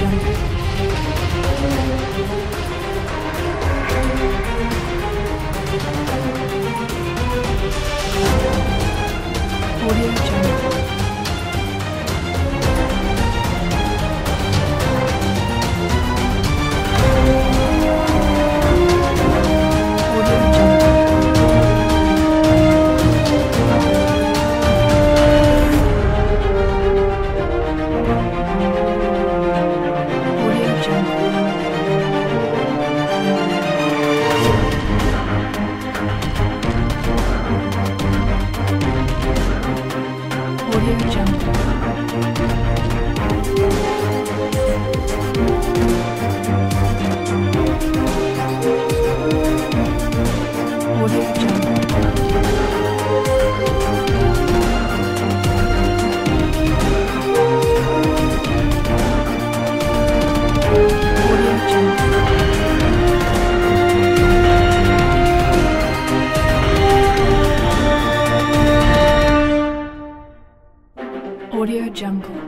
Belgium. Audio Jungle. Audio Jungle.